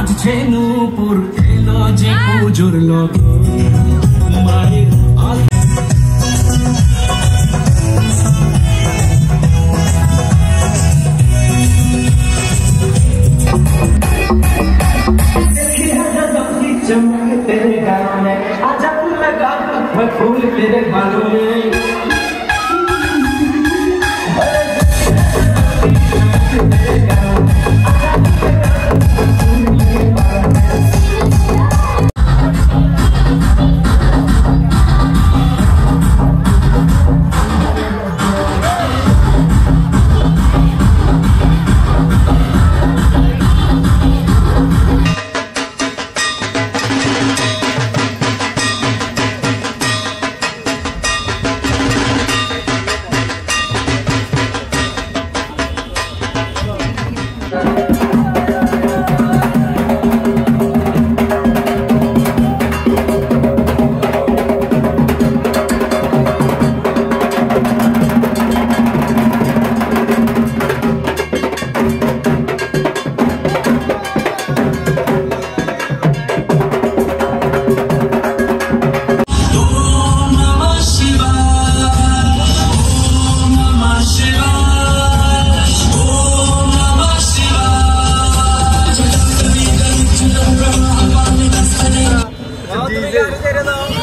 বাজছে নূপুর এলো যে পুজোর লোক মায়ের আল- चमक तेरे गालों में आजा लगा मैं फूल तेरे बालों में Dizel.